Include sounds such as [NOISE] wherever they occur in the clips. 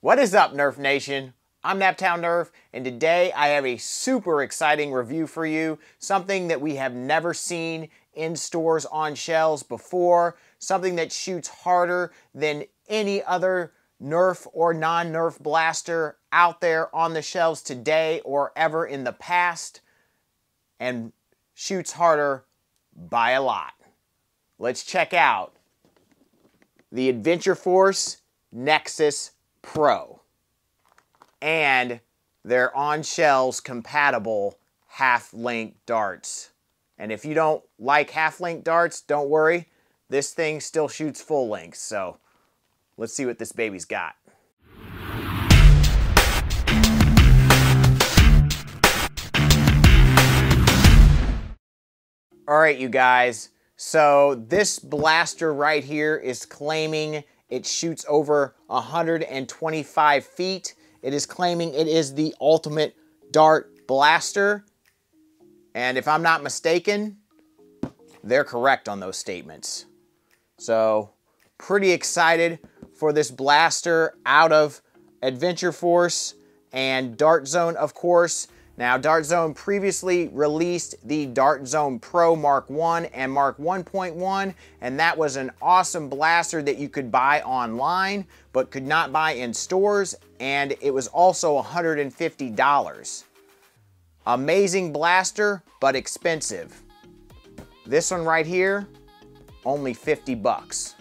What is up, Nerf Nation? I'm Naptown Nerf, and today I have a super exciting review for you. Something that we have never seen in stores on shelves before. Something that shoots harder than any other Nerf or non-Nerf blaster out there on the shelves today or ever in the past. And shoots harder by a lot. Let's check out the Adventure Force Nexus Pro and their on shelves compatible half length darts. And if you don't like half length darts, don't worry, this thing still shoots full length. So let's see what this baby's got. All right, you guys. So this blaster right here is claiming it shoots over 125 feet. It is claiming it is the ultimate dart blaster. And if I'm not mistaken, they're correct on those statements. So pretty excited for this blaster out of Adventure Force and Dart Zone, of course. Now, Dart Zone previously released the Dart Zone Pro Mark 1 and Mark 1.1, and that was an awesome blaster that you could buy online, but could not buy in stores, and it was also $150. Amazing blaster, but expensive. This one right here, only 50 bucks,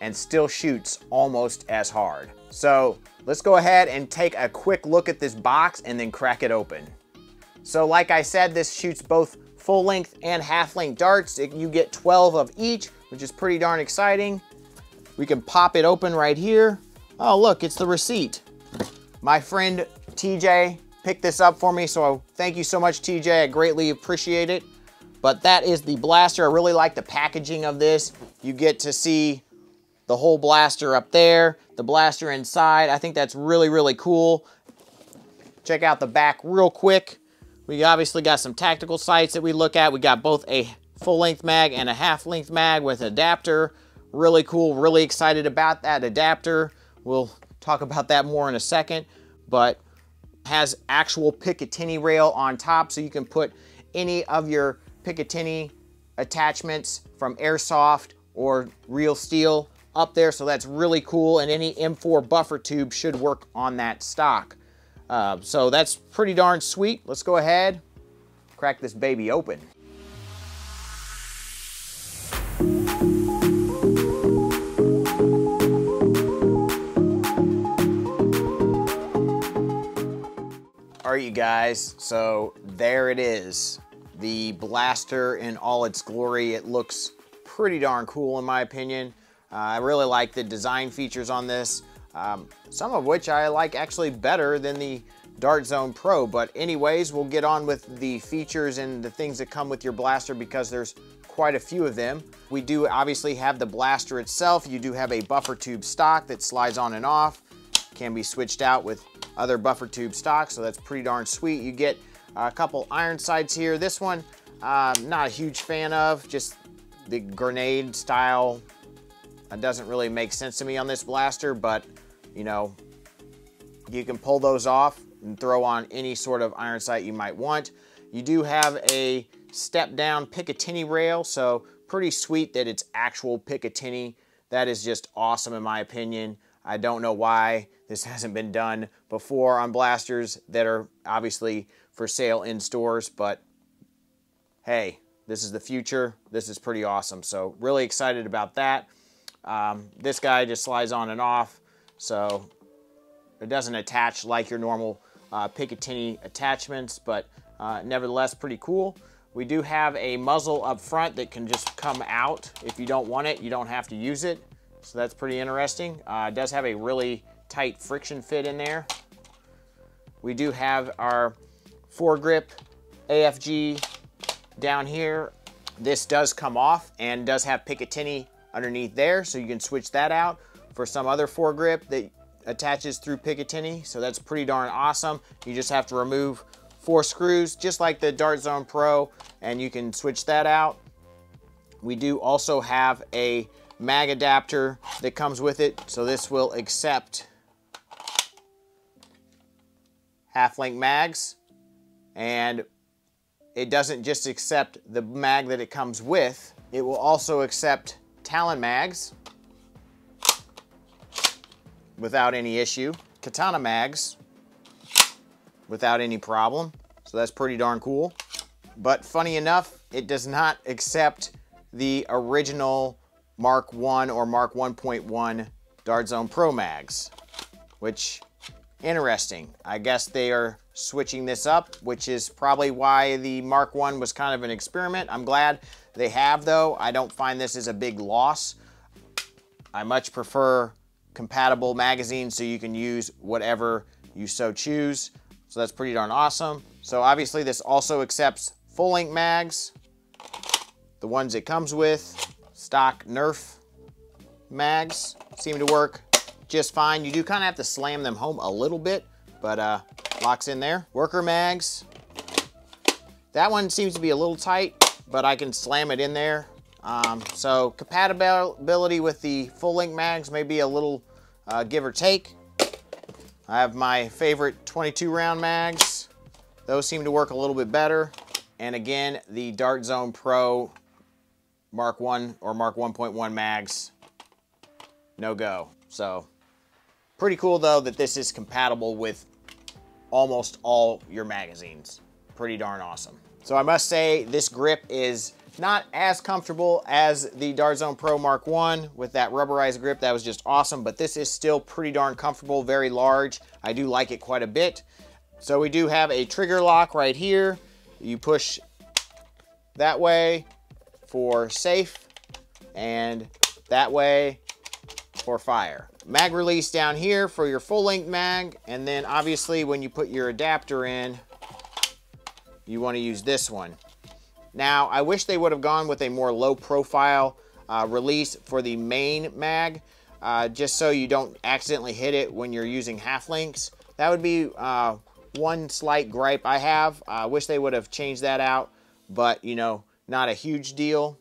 and still shoots almost as hard. So Let's go ahead and take a quick look at this box and then crack it open. So like I said, this shoots both full length and half length darts. You get 12 of each, which is pretty darn exciting. We can pop it open right here. Oh, look, it's the receipt. My friend TJ picked this up for me, so thank you so much, TJ. I greatly appreciate it. But that is the blaster. I really like the packaging of this. You get to see the whole blaster up there, the blaster inside. I think that's really, really cool. Check out the back real quick. We obviously got some tactical sights that we look at. We got both a full-length mag and a half-length mag with adapter. Really cool, really excited about that adapter. We'll talk about that more in a second, but has actual Picatinny rail on top so you can put any of your Picatinny attachments from airsoft or real steel up there, so that's really cool, and any M4 buffer tube should work on that stock. Uh, so that's pretty darn sweet. Let's go ahead, crack this baby open. All right, you guys, so there it is. The blaster in all its glory. It looks pretty darn cool in my opinion. Uh, I really like the design features on this, um, some of which I like actually better than the Dart Zone Pro. But anyways, we'll get on with the features and the things that come with your blaster because there's quite a few of them. We do obviously have the blaster itself. You do have a buffer tube stock that slides on and off. Can be switched out with other buffer tube stocks, so that's pretty darn sweet. You get a couple iron sights here. This one, uh, not a huge fan of, just the grenade style that doesn't really make sense to me on this blaster, but you know, you can pull those off and throw on any sort of iron sight you might want. You do have a step down Picatinny rail, so pretty sweet that it's actual Picatinny. That is just awesome in my opinion. I don't know why this [LAUGHS] hasn't been done before on blasters that are obviously for sale in stores, but hey, this is the future. This is pretty awesome. So really excited about that. Um, this guy just slides on and off, so it doesn't attach like your normal uh, Picatinny attachments, but uh, nevertheless pretty cool. We do have a muzzle up front that can just come out. If you don't want it, you don't have to use it. So that's pretty interesting. Uh, it does have a really tight friction fit in there. We do have our foregrip AFG down here. This does come off and does have Picatinny underneath there, so you can switch that out for some other foregrip that attaches through Picatinny, so that's pretty darn awesome. You just have to remove four screws, just like the Dart Zone Pro, and you can switch that out. We do also have a mag adapter that comes with it, so this will accept half-length mags. And it doesn't just accept the mag that it comes with, it will also accept Talon mags without any issue. Katana mags without any problem. So that's pretty darn cool. But funny enough, it does not accept the original Mark 1 or Mark 1.1 Dart Zone Pro mags, which interesting. I guess they are switching this up, which is probably why the Mark 1 was kind of an experiment. I'm glad they have though. I don't find this as a big loss. I much prefer compatible magazines so you can use whatever you so choose. So that's pretty darn awesome. So obviously this also accepts full length mags, the ones it comes with, stock Nerf mags seem to work just fine. You do kind of have to slam them home a little bit, but uh, locks in there. Worker mags. That one seems to be a little tight, but I can slam it in there. Um, so compatibility with the full length mags may be a little uh, give or take. I have my favorite 22 round mags. Those seem to work a little bit better. And again, the Dart Zone Pro Mark 1 or Mark 1.1 mags, no go. So pretty cool though that this is compatible with almost all your magazines. Pretty darn awesome. So I must say this grip is not as comfortable as the Dart Zone Pro Mark 1 with that rubberized grip. That was just awesome, but this is still pretty darn comfortable, very large. I do like it quite a bit. So we do have a trigger lock right here. You push that way for safe and that way for fire. Mag release down here for your full length mag. And then obviously when you put your adapter in, you want to use this one. Now, I wish they would have gone with a more low profile uh, release for the main mag, uh, just so you don't accidentally hit it when you're using half lengths. That would be uh, one slight gripe I have. I wish they would have changed that out, but you know, not a huge deal.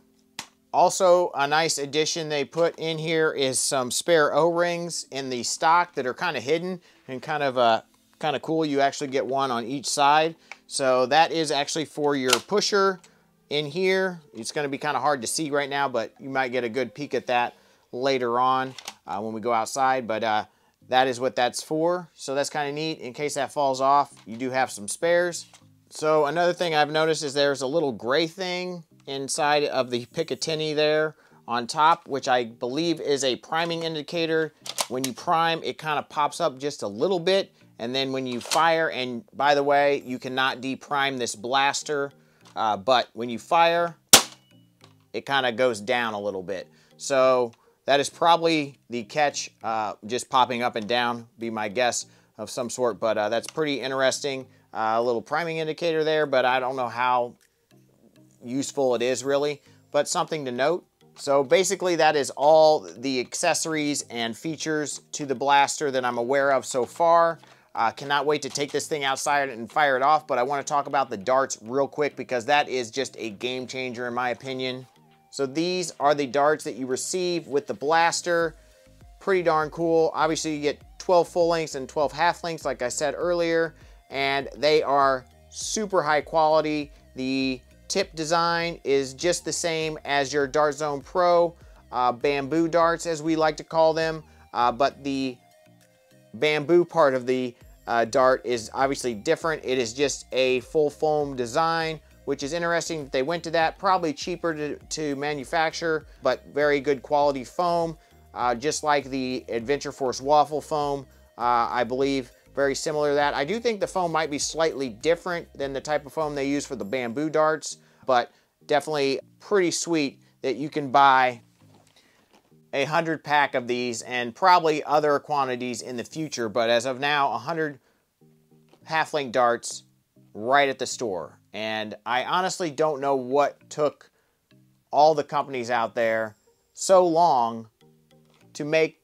Also, a nice addition they put in here is some spare O-rings in the stock that are kind of hidden and kind of kind of cool. You actually get one on each side. So that is actually for your pusher in here. It's going to be kind of hard to see right now, but you might get a good peek at that later on uh, when we go outside. But uh, that is what that's for. So that's kind of neat. In case that falls off, you do have some spares. So another thing I've noticed is there's a little gray thing inside of the Picatinny there on top, which I believe is a priming indicator. When you prime, it kind of pops up just a little bit. And then when you fire, and by the way, you cannot deprime this blaster, uh, but when you fire, it kind of goes down a little bit. So that is probably the catch, uh, just popping up and down, be my guess of some sort, but uh, that's pretty interesting. Uh, a little priming indicator there, but I don't know how useful it is really, but something to note. So basically that is all the accessories and features to the blaster that I'm aware of so far. Uh, cannot wait to take this thing outside and fire it off, but I want to talk about the darts real quick because that is just a game changer in my opinion. So these are the darts that you receive with the blaster. Pretty darn cool. Obviously you get 12 full lengths and 12 half lengths like I said earlier, and they are super high quality. The tip design is just the same as your Dart Zone Pro uh, bamboo darts as we like to call them, uh, but the bamboo part of the uh, dart is obviously different. It is just a full foam design, which is interesting that they went to that. Probably cheaper to, to manufacture, but very good quality foam, uh, just like the Adventure Force waffle foam, uh, I believe very similar to that. I do think the foam might be slightly different than the type of foam they use for the bamboo darts, but definitely pretty sweet that you can buy a 100 pack of these and probably other quantities in the future, but as of now, a 100 half-length darts right at the store. And I honestly don't know what took all the companies out there so long to make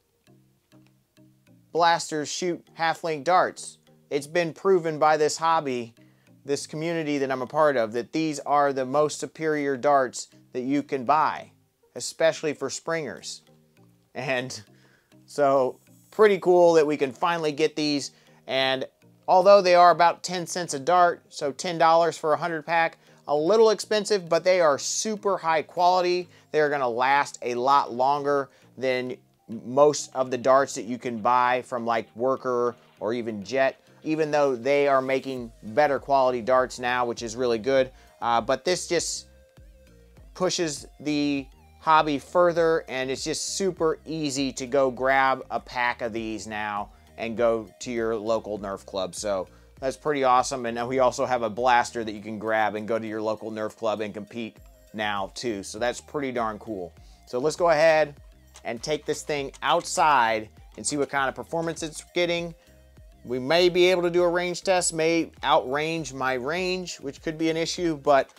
blasters shoot half-length darts. It's been proven by this hobby, this community that I'm a part of, that these are the most superior darts that you can buy, especially for springers. And so pretty cool that we can finally get these. And although they are about 10 cents a dart, so $10 for a 100 pack, a little expensive, but they are super high quality. They're gonna last a lot longer than most of the darts that you can buy from like Worker or even Jet, even though they are making better quality darts now, which is really good. Uh, but this just pushes the hobby further and it's just super easy to go grab a pack of these now and go to your local Nerf club. So that's pretty awesome. And we also have a blaster that you can grab and go to your local Nerf club and compete now too. So that's pretty darn cool. So let's go ahead and take this thing outside and see what kind of performance it's getting. We may be able to do a range test, may outrange my range, which could be an issue, but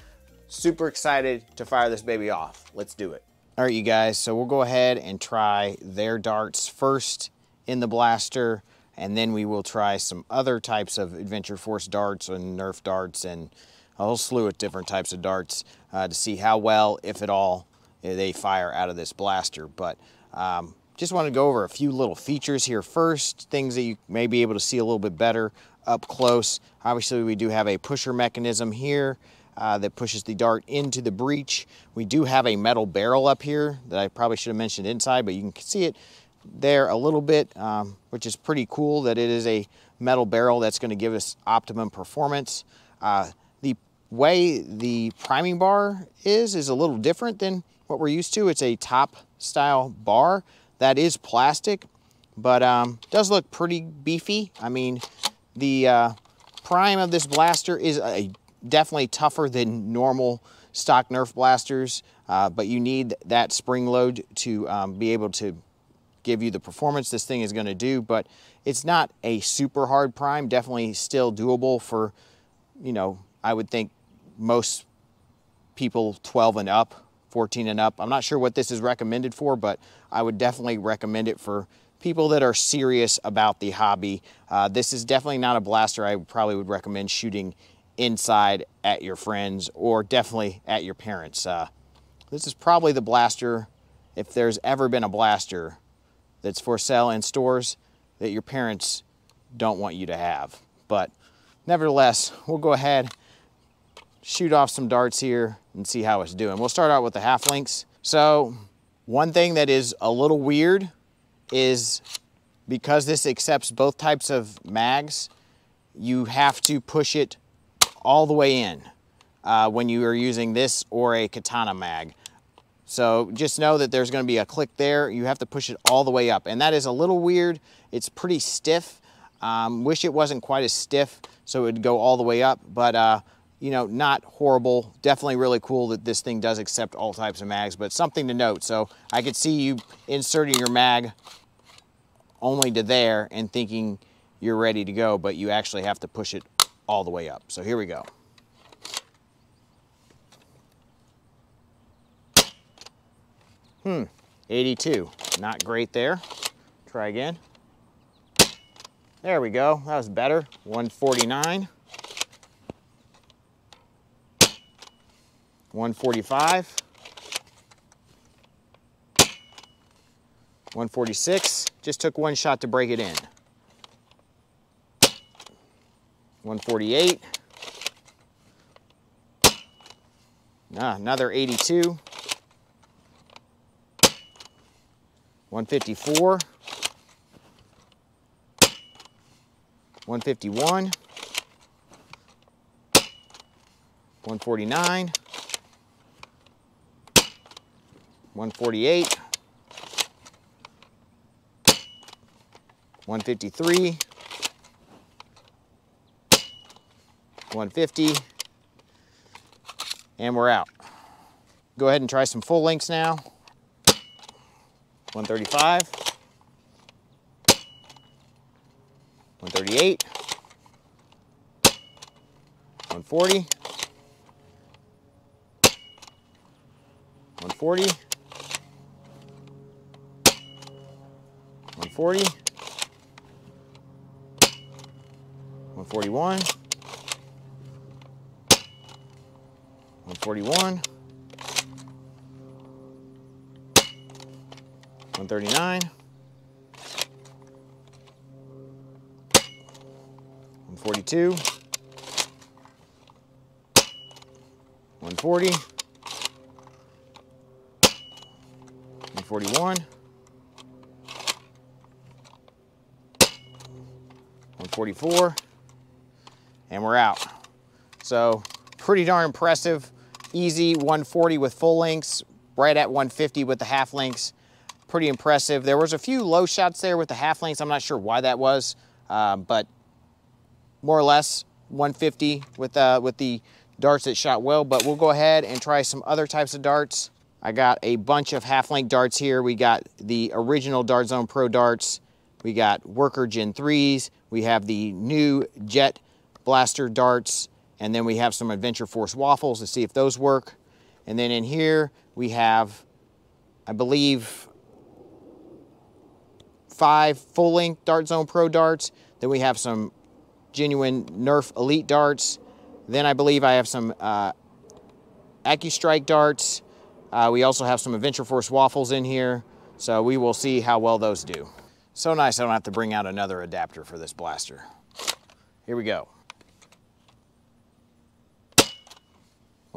super excited to fire this baby off. Let's do it. All right, you guys, so we'll go ahead and try their darts first in the blaster, and then we will try some other types of Adventure Force darts and Nerf darts and a whole slew of different types of darts uh, to see how well, if at all, they fire out of this blaster. But um, just want to go over a few little features here first, things that you may be able to see a little bit better up close. Obviously, we do have a pusher mechanism here uh, that pushes the dart into the breech. We do have a metal barrel up here that I probably should have mentioned inside, but you can see it there a little bit, um, which is pretty cool that it is a metal barrel that's going to give us optimum performance. Uh, the way the priming bar is is a little different than what we're used to. It's a top style bar that is plastic, but um, does look pretty beefy. I mean, the uh, prime of this blaster is a, definitely tougher than normal stock Nerf blasters, uh, but you need that spring load to um, be able to give you the performance this thing is going to do, but it's not a super hard prime, definitely still doable for, you know, I would think most people 12 and up 14 and up. I'm not sure what this is recommended for, but I would definitely recommend it for people that are serious about the hobby. Uh, this is definitely not a blaster I probably would recommend shooting inside at your friends or definitely at your parents. Uh, this is probably the blaster, if there's ever been a blaster that's for sale in stores that your parents don't want you to have. But nevertheless, we'll go ahead, shoot off some darts here and see how it's doing. We'll start out with the half lengths. So one thing that is a little weird is because this accepts both types of mags, you have to push it all the way in uh, when you are using this or a katana mag. So just know that there's gonna be a click there. You have to push it all the way up. And that is a little weird. It's pretty stiff. Um, wish it wasn't quite as stiff so it would go all the way up, but uh, you know, not horrible. Definitely really cool that this thing does accept all types of mags, but something to note. So I could see you inserting your mag only to there and thinking you're ready to go, but you actually have to push it all the way up. So here we go. Hmm, 82, not great there. Try again. There we go, that was better, 149. 145, 146, just took one shot to break it in. 148, ah, another 82, 154, 151, 149, 148, 153, 150, and we're out. Go ahead and try some full lengths now. 135, 138, 140, 140, 140, 141, 141, 139, 142, 140, 141, 144, and we're out. So pretty darn impressive. Easy 140 with full lengths, right at 150 with the half lengths. Pretty impressive. There was a few low shots there with the half lengths. I'm not sure why that was, um, but more or less 150 with, uh, with the darts that shot well, but we'll go ahead and try some other types of darts. I got a bunch of half-length darts here. We got the original Dart Zone Pro darts. We got Worker Gen 3s. We have the new Jet Blaster darts. And then we have some Adventure Force waffles to see if those work. And then in here, we have, I believe, five full-length Dart Zone Pro darts. Then we have some genuine Nerf Elite darts. Then I believe I have some uh, AccuStrike darts. Uh, we also have some Adventure Force waffles in here. So we will see how well those do. So nice I don't have to bring out another adapter for this blaster. Here we go.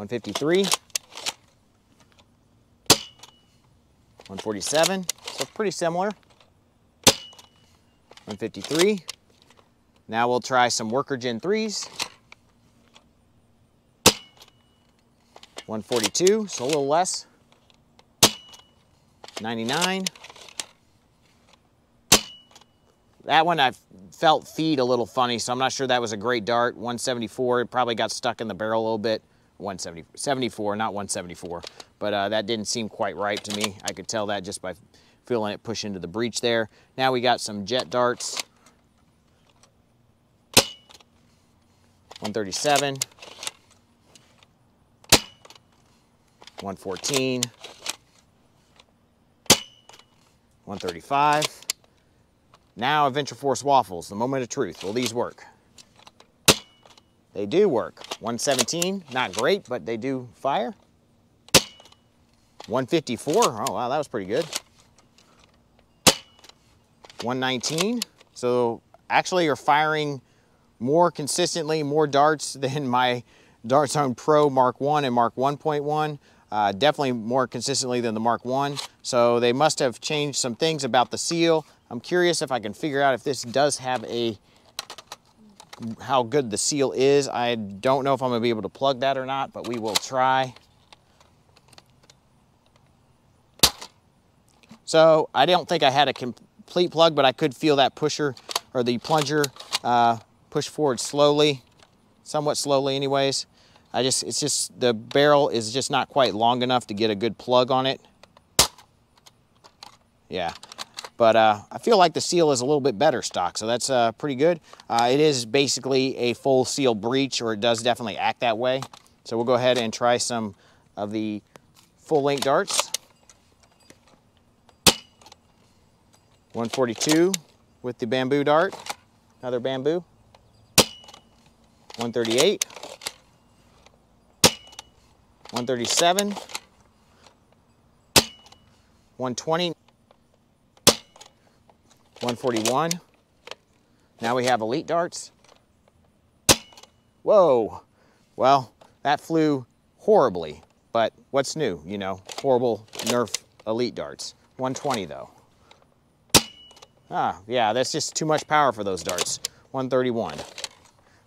153. 147, so pretty similar. 153. Now we'll try some Worker Gen 3s. 142, so a little less. 99. That one I felt feed a little funny, so I'm not sure that was a great dart. 174, it probably got stuck in the barrel a little bit. 170, 74, not 174, but uh, that didn't seem quite right to me. I could tell that just by feeling it push into the breech there. Now we got some jet darts. 137, 114, 135. Now Adventure Force waffles, the moment of truth. Will these work? They do work. 117, not great, but they do fire. 154, oh wow, that was pretty good. 119, so actually you're firing more consistently, more darts [LAUGHS] than my Dartzone Pro Mark 1 and Mark 1.1. Uh, definitely more consistently than the Mark 1. So they must have changed some things about the seal. I'm curious if I can figure out if this does have a how good the seal is. I don't know if I'm gonna be able to plug that or not, but we will try. So I don't think I had a complete plug, but I could feel that pusher or the plunger uh, push forward slowly, somewhat slowly anyways. I just, it's just, the barrel is just not quite long enough to get a good plug on it. Yeah, but uh, I feel like the seal is a little bit better stock, so that's uh, pretty good. Uh, it is basically a full seal breech, or it does definitely act that way. So we'll go ahead and try some of the full length darts. 142 with the bamboo dart, another bamboo. 138. 137, 120, 141. Now we have elite darts. Whoa. Well, that flew horribly, but what's new? You know, horrible Nerf elite darts. 120 though. Ah, yeah, that's just too much power for those darts. 131.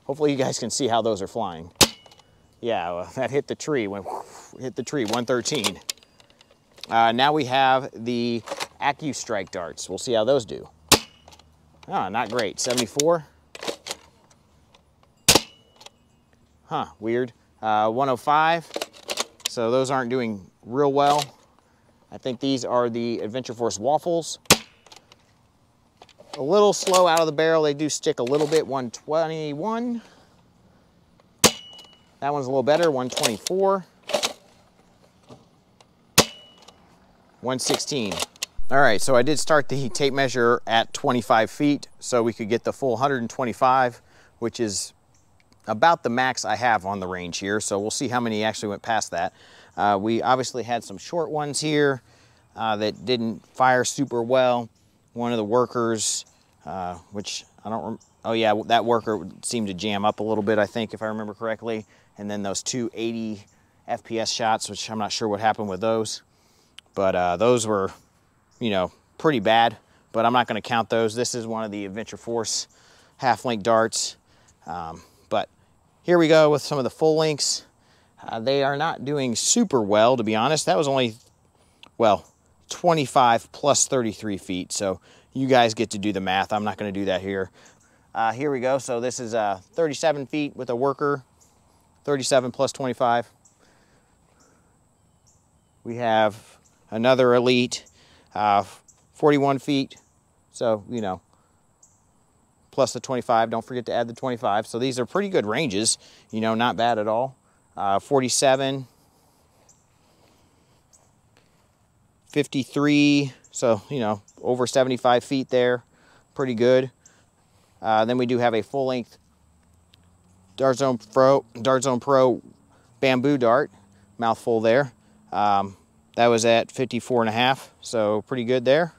Hopefully you guys can see how those are flying. Yeah, well, [LAUGHS] that hit the tree, went [LAUGHS] hit the tree, 113. Uh, now we have the AccuStrike darts. We'll see how those do. Ah, not great, 74. Huh, weird. Uh, 105, so those aren't doing real well. I think these are the Adventure Force waffles. A little slow out of the barrel. They do stick a little bit, 121. That one's a little better, 124. 116. All right, so I did start the tape measure at 25 feet so we could get the full 125, which is about the max I have on the range here. So we'll see how many actually went past that. Uh, we obviously had some short ones here uh, that didn't fire super well. One of the workers uh, which I don't, oh yeah, that worker seemed to jam up a little bit, I think, if I remember correctly. And then those two 80 FPS shots, which I'm not sure what happened with those. But uh, those were, you know, pretty bad, but I'm not gonna count those. This is one of the Adventure Force half length darts. Um, but here we go with some of the full lengths. Uh, they are not doing super well, to be honest. That was only, well, 25 plus 33 feet. So you guys get to do the math. I'm not going to do that here. Uh, here we go. So this is uh, 37 feet with a worker, 37 plus 25. We have another Elite, uh, 41 feet. So, you know, plus the 25. Don't forget to add the 25. So these are pretty good ranges, you know, not bad at all. Uh, 47, 53, so, you know, over 75 feet there, pretty good. Uh, then we do have a full length Dart Zone Pro, Dart Zone Pro bamboo dart, mouthful there. Um, that was at 54 and a half, so pretty good there.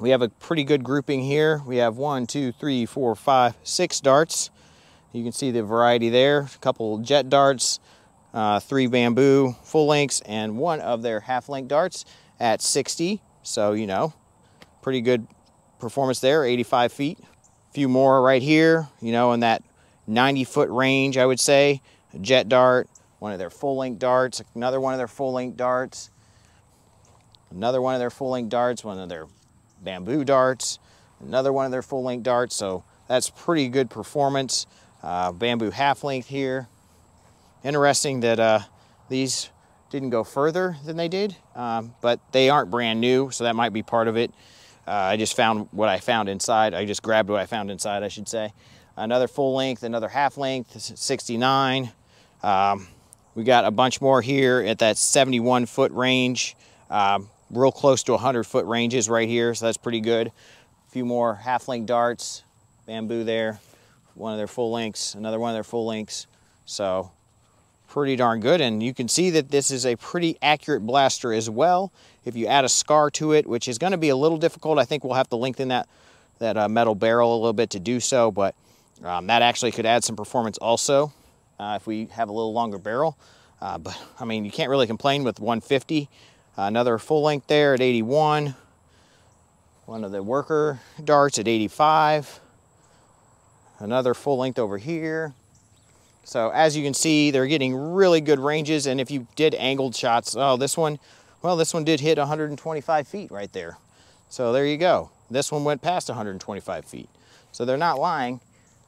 We have a pretty good grouping here. We have one, two, three, four, five, six darts. You can see the variety there. A couple jet darts, uh, three bamboo full lengths, and one of their half length darts at 60. So, you know, pretty good performance there, 85 feet. A few more right here, you know, in that 90 foot range, I would say. A jet dart, one of their full length darts, another one of their full length darts, another one of their full length darts, one of their bamboo darts, another one of their full length darts. So that's pretty good performance. Uh, bamboo half length here, Interesting that uh, these didn't go further than they did, um, but they aren't brand new, so that might be part of it. Uh, I just found what I found inside. I just grabbed what I found inside, I should say. Another full length, another half length, 69. Um, we got a bunch more here at that 71 foot range, um, real close to 100 foot ranges right here, so that's pretty good. A few more half length darts, bamboo there, one of their full lengths, another one of their full lengths. So pretty darn good. And you can see that this is a pretty accurate blaster as well. If you add a scar to it, which is going to be a little difficult, I think we'll have to lengthen that, that uh, metal barrel a little bit to do so, but um, that actually could add some performance also if we have a little longer barrel. Uh, but I mean, you can't really complain with 150. Uh, another full length there at 81. One of the worker darts at 85. Another full length over here. So as you can see, they're getting really good ranges. And if you did angled shots, oh, this one, well, this one did hit 125 feet right there. So there you go. This one went past 125 feet. So they're not lying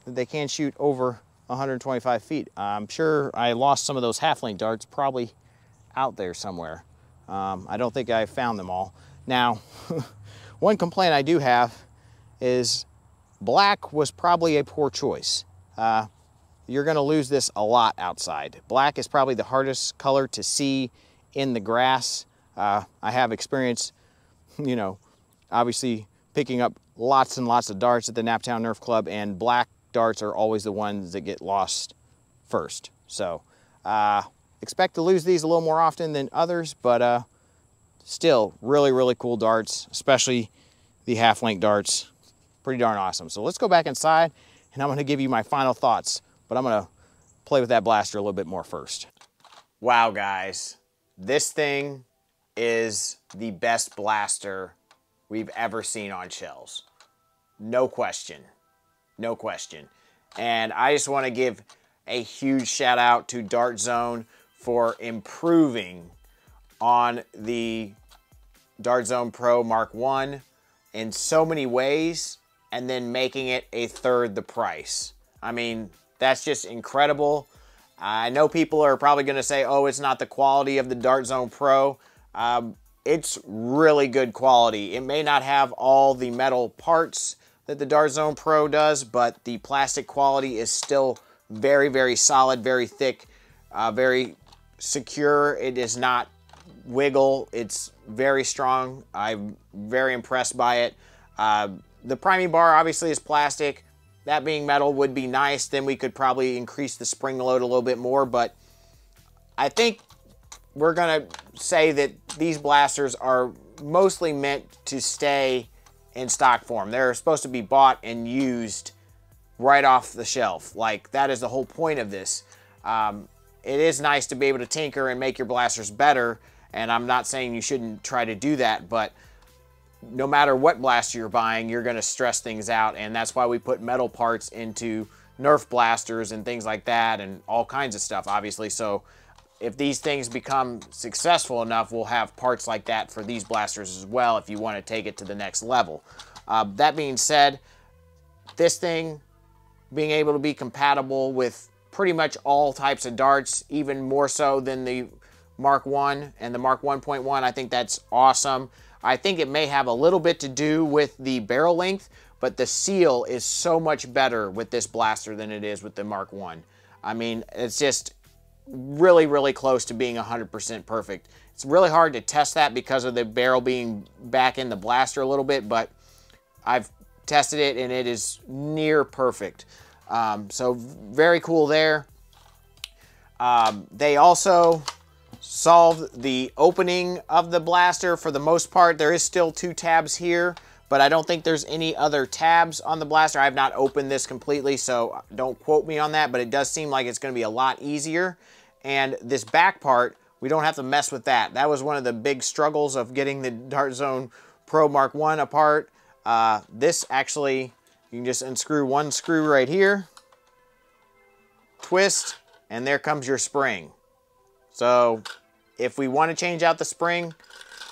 that they can shoot over 125 feet. I'm sure I lost some of those half-length darts probably out there somewhere. Um, I don't think I found them all. Now, [LAUGHS] one complaint I do have is black was probably a poor choice. Uh, you're gonna lose this a lot outside. Black is probably the hardest color to see in the grass. Uh, I have experience, [LAUGHS] you know, obviously picking up lots and lots of darts at the Naptown Nerf Club and black darts are always the ones that get lost first. So uh, expect to lose these a little more often than others, but uh, still really, really cool darts, especially the half-length darts. Pretty darn awesome. So let's go back inside and I'm gonna give you my final thoughts but I'm gonna play with that blaster a little bit more first. Wow, guys, this thing is the best blaster we've ever seen on shells. No question, no question. And I just wanna give a huge shout out to Dart Zone for improving on the Dart Zone Pro Mark 1 in so many ways and then making it a third the price. I mean, that's just incredible. I know people are probably going to say, oh, it's not the quality of the Dart Zone Pro. Um, it's really good quality. It may not have all the metal parts that the Dart Zone Pro does, but the plastic quality is still very, very solid, very thick, uh, very secure. It is not wiggle. It's very strong. I'm very impressed by it. Uh, the priming bar obviously is plastic. That being metal would be nice. Then we could probably increase the spring load a little bit more. But I think we're to say that these blasters are mostly meant to stay in stock form. They're supposed to be bought and used right off the shelf. Like that is the whole point of this. Um, it is nice to be able to tinker and make your blasters better. And I'm not saying you shouldn't try to do that, but no matter what blaster you're buying, you're going to stress things out. And that's why we put metal parts into Nerf blasters and things like that and all kinds of stuff, obviously. So if these things become successful enough, we'll have parts like that for these blasters as well if you want to take it to the next level. Uh, that being said, this thing being able to be compatible with pretty much all types of darts, even more so than the Mark 1 and the Mark 1.1, I think that's awesome. I think it may have a little bit to do with the barrel length, but the seal is so much better with this blaster than it is with the Mark 1. I mean, it's just really, really close to being 100% perfect. It's really hard to test that because of the barrel being back in the blaster a little bit, but I've tested it and it is near perfect. Um, so very cool there. Um, they also solved the opening of the blaster for the most part. There is still two tabs here, but I don't think there's any other tabs on the blaster. I have not opened this completely, so don't quote me on that, but it does seem like it's going to be a lot easier. And this back part, we don't have to mess with that. That was one of the big struggles of getting the Dart Zone Pro Mark 1 apart. Uh, this actually, you can just unscrew one screw right here, twist, and there comes your spring. So if we want to change out the spring,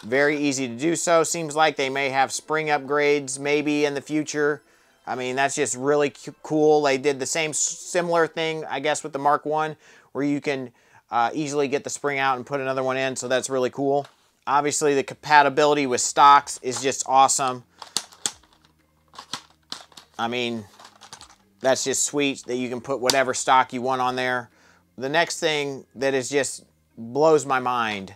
very easy to do so. Seems like they may have spring upgrades maybe in the future. I mean, that's just really cool. They did the same similar thing, I guess, with the Mark 1, where you can uh, easily get the spring out and put another one in, so that's really cool. Obviously, the compatibility with stocks is just awesome. I mean, that's just sweet that you can put whatever stock you want on there. The next thing that is just blows my mind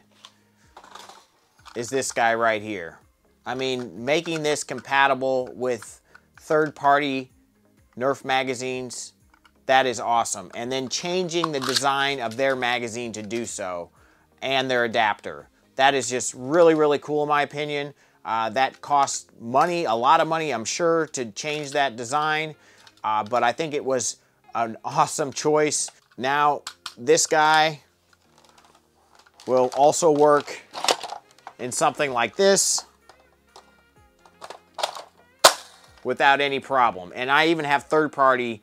is this guy right here. I mean, making this compatible with third-party Nerf magazines, that is awesome. And then changing the design of their magazine to do so and their adapter. That is just really, really cool in my opinion. Uh, that costs money, a lot of money, I'm sure, to change that design. Uh, but I think it was an awesome choice. Now, this guy will also work in something like this without any problem. And I even have third-party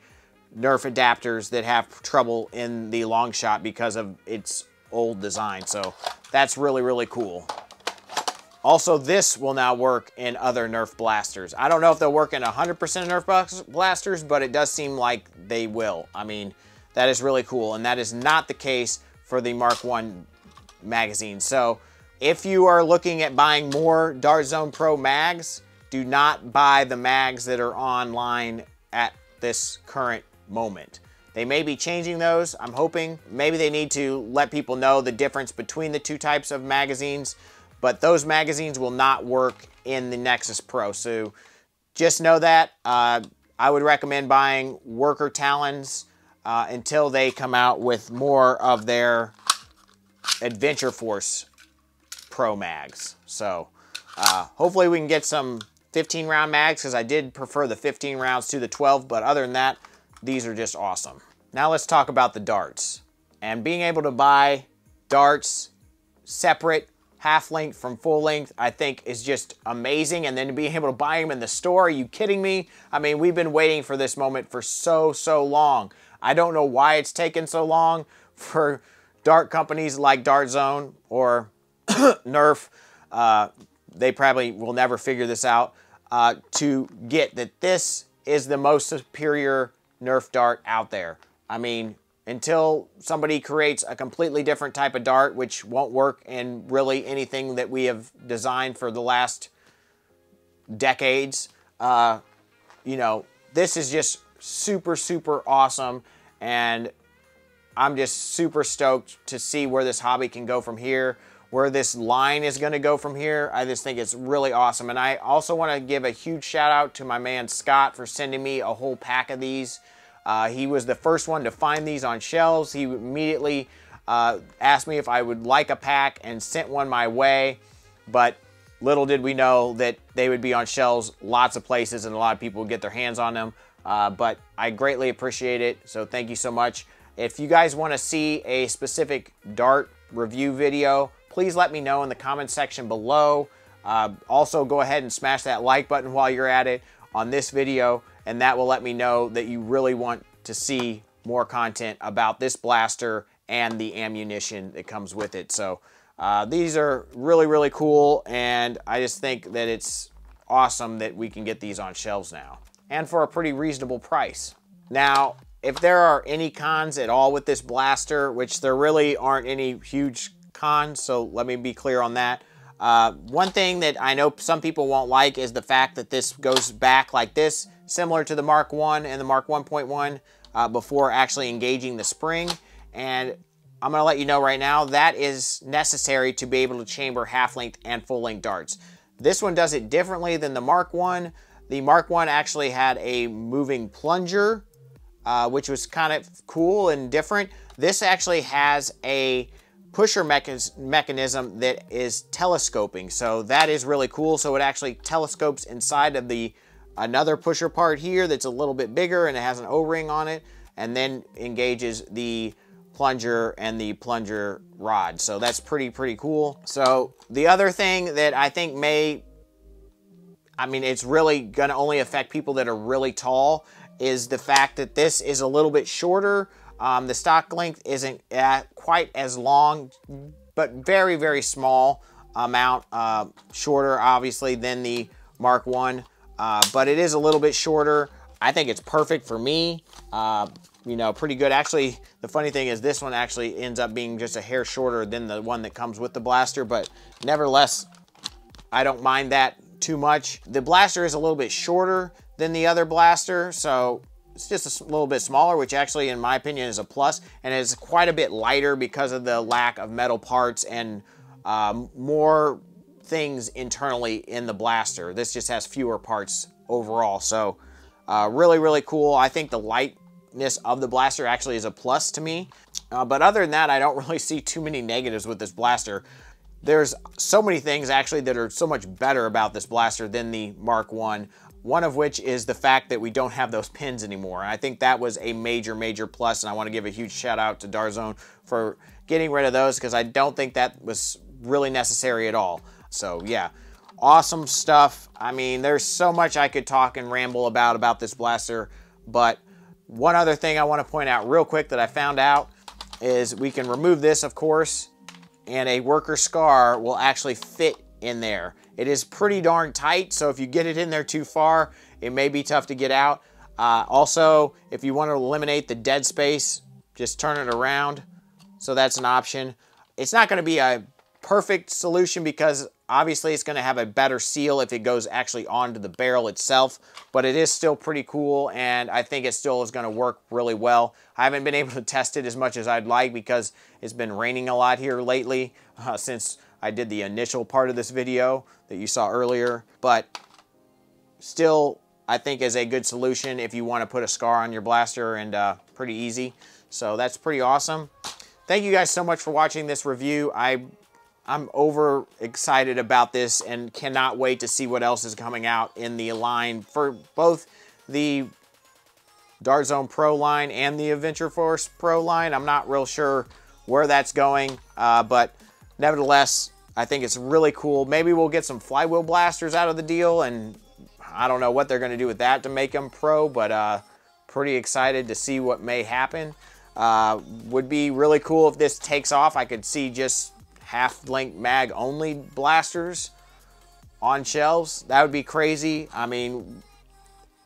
Nerf adapters that have trouble in the Longshot because of its old design. So that's really, really cool. Also, this will now work in other Nerf blasters. I don't know if they'll work in 100% Nerf blasters, but it does seem like they will. I mean, that is really cool, and that is not the case for the Mark 1 magazine. So if you are looking at buying more Dart Zone Pro mags, do not buy the mags that are online at this current moment. They may be changing those, I'm hoping. Maybe they need to let people know the difference between the two types of magazines, but those magazines will not work in the Nexus Pro. So just know that. Uh, I would recommend buying Worker Talons uh, until they come out with more of their Adventure Force Pro mags. So uh, hopefully we can get some 15 round mags because I did prefer the 15 rounds to the 12, but other than that, these are just awesome. Now let's talk about the darts. And being able to buy darts separate, half length from full length, I think is just amazing. And then being able to buy them in the store, are you kidding me? I mean, we've been waiting for this moment for so, so long. I don't know why it's taken so long [LAUGHS] for dart companies like Dart Zone or [COUGHS] Nerf. Uh, they probably will never figure this out uh, to get that this is the most superior Nerf dart out there. I mean, until somebody creates a completely different type of dart, which won't work in really anything that we have designed for the last decades, uh, you know, this is just super, super awesome. And I'm just super stoked to see where this hobby can go from here, where this line is going to go from here. I just think it's really awesome. And I also want to give a huge shout out to my man Scott for sending me a whole pack of these. Uh, he was the first one to find these on shelves. He immediately uh, asked me if I would like a pack and sent one my way. But little did we know that they would be on shelves lots of places and a lot of people would get their hands on them. Uh, but I greatly appreciate it. So thank you so much. If you guys want to see a specific dart review video, please let me know in the comment section below. Uh, also, go ahead and smash that like button while you're at it on this video, and that will let me know that you really want to see more content about this blaster and the ammunition that comes with it. So uh, these are really, really cool, and I just think that it's awesome that we can get these on shelves now, and for a pretty reasonable price. Now, if there are any cons at all with this blaster, which there really aren't any huge so let me be clear on that. Uh, one thing that I know some people won't like is the fact that this goes back like this, similar to the Mark 1 and the Mark 1.1 uh, before actually engaging the spring. And I'm going to let you know right now, that is necessary to be able to chamber half-length and full-length darts. This one does it differently than the Mark 1. The Mark 1 actually had a moving plunger, uh, which was kind of cool and different. This actually has a pusher mechanism that is telescoping. So that is really cool. So it actually telescopes inside of the another pusher part here that's a little bit bigger and it has an O-ring on it and then engages the plunger and the plunger rod. So that's pretty, pretty cool. So the other thing that I think may, I mean, it's really gonna only affect people that are really tall is the fact that this is a little bit shorter um, the stock length isn't quite as long, but very, very small amount uh, shorter, obviously, than the Mark 1. Uh, but it is a little bit shorter. I think it's perfect for me. Uh, you know, pretty good. Actually, the funny thing is this one actually ends up being just a hair shorter than the one that comes with the blaster, but nevertheless, I don't mind that too much. The blaster is a little bit shorter than the other blaster, so it's just a little bit smaller, which actually, in my opinion, is a plus, and it's quite a bit lighter because of the lack of metal parts and um, more things internally in the blaster. This just has fewer parts overall, so uh, really, really cool. I think the lightness of the blaster actually is a plus to me, uh, but other than that, I don't [LAUGHS] really see too many negatives with this blaster. There's so many things actually that are so much better about this blaster than the Mark 1 one of which is the fact that we don't have those pins anymore. And I think that was a major, major plus, and I want to give a huge shout out to Dart Zone for getting rid of those because I don't think that was really necessary at all. So yeah, awesome stuff. I mean, there's so much I could talk and ramble about about this blaster, but one other thing I want to point out real quick that I found out is we can remove this, of course, and a worker scar will actually fit in there. It is pretty darn tight, so if you get it in there too far, it may be tough to get out. Uh, also, if you want to eliminate the dead space, just turn it around. So that's an option. It's not going to be a perfect solution because obviously it's going to have a better seal if it goes actually onto the barrel itself, but it is still pretty cool and I think it still is going to work really well. I haven't been able to test it as much as I'd like because it's been raining a lot here lately [LAUGHS] uh, since I did the initial part of this video that you saw earlier, but still I think is a good solution if you want to put a scar on your blaster and uh, pretty easy. So that's pretty awesome. Thank you guys so much for watching this review. I, I'm over excited about this and cannot wait to see what else is coming out in the line for both the Dart Zone Pro line and the Adventure Force Pro line. I'm not real sure where that's going, uh, but nevertheless, I think it's really cool. Maybe we'll get some flywheel blasters out of the deal, and I don't know what they're going to do with that to make them pro, but uh, pretty excited to see what may happen. Uh, would be really cool if this takes off. I could see just half-length mag only blasters on shelves. That would be crazy. I mean,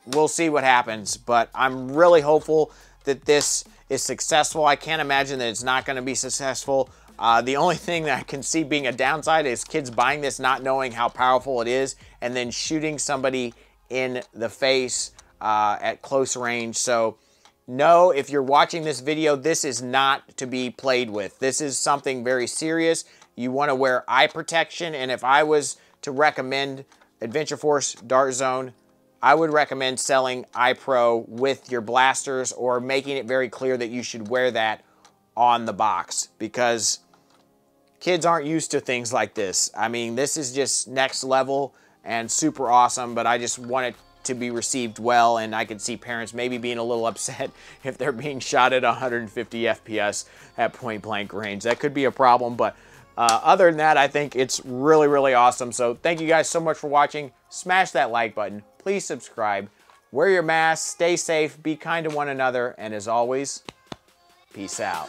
we'll see what happens, but I'm really hopeful that this is successful. I can't imagine that it's not going to be successful. Uh, the only thing that I can see being a downside is kids buying this not knowing how powerful it is and then shooting somebody in the face uh, at close range. So no, if you're watching this video, this is not to be played with. This is something very serious. You want to wear eye protection. And if I was to recommend Adventure Force Dart Zone, I would recommend selling eye pro with your blasters or making it very clear that you should wear that on the box because kids aren't used to things like this. I mean, this is just next level and super awesome, but I just want it to be received well, and I could see parents maybe being a little [LAUGHS] upset if they're being shot at 150 FPS at point blank range. That could be a problem, but uh, other than that, I think it's really, really awesome. So thank you guys so much for watching. Smash that like button. Please subscribe. Wear your mask. Stay safe. Be kind to one another. And as always, peace out.